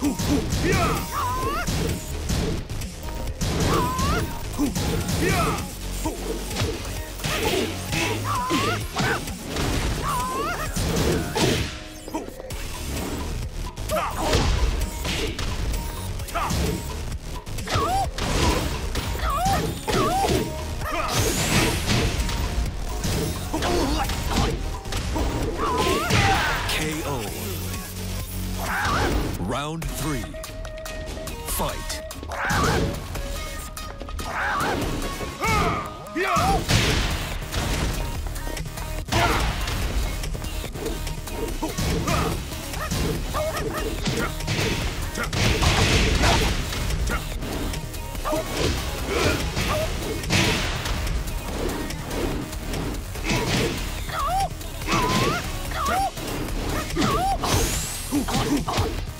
KO. Round three. Fight.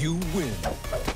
You win.